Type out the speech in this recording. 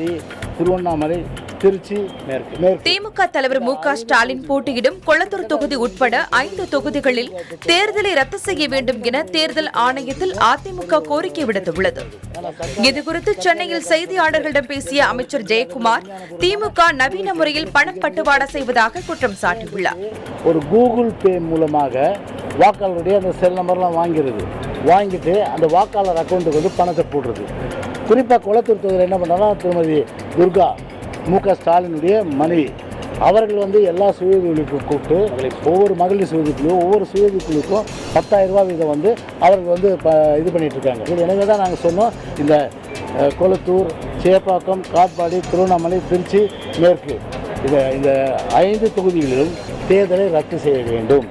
காட்பாடி திருவண்ணாமலை திருச்சி திமுக தலைவர் மு ஸ்டாலின் போட்டியிடும் கொளத்தூர் தொகுதி உட்பட ஐந்து தொகுதிகளில் தேர்தலை ரத்து செய்ய வேண்டும் என தேர்தல் ஆணையத்தில் அதிமுக கோரிக்கை விடுத்துள்ளது. இதுகுறித்து சென்னையில் செய்தியாளர்களிடம் பேசிய அமைச்சர் ஜெயக்குமார் திமுக நவீன முறையில் பணம் பட்டுவாடா செய்வதாக குற்றம் சாட்டியுள்ளார். ஒரு கூகுள் பே மூலமாக வாக்காளருடைய அந்த செல் நம்பர்லாம் வாங்கிடுது வாங்கிட்டு அந்த வாக்காளர் அக்கௌண்ட்டுக்கு வந்து பணத்தை போடுறது. குறிப்பாக குளத்தூர் தொகுதியில் என்ன பண்ணாலும் திருமதி துர்கா மு க ஸ்டாலினுடைய மனைவி. அவர்கள் வந்து எல்லா சுயதொழிலுக்கும் கூப்பிட்டு ஒவ்வொரு மகளிர் சுயதொழிலும் ஒவ்வொரு சுயதொழிலுக்கும் பத்தாயிரம் ரூபா வீதம் வந்து அவர்கள் வந்து ப இது பண்ணிகிட்ருக்காங்க இருக்காங்க. இது எனவே தான் நாங்கள் சொன்னோம்? இந்த கொளத்தூர் சேப்பாக்கம் காட்பாடி திருவண்ணாமலை திருச்சி மேற்கு. இந்த இந்த ஐந்து தொகுதிகளிலும் தேர்தலை ரத்து செய்ய வேண்டும்.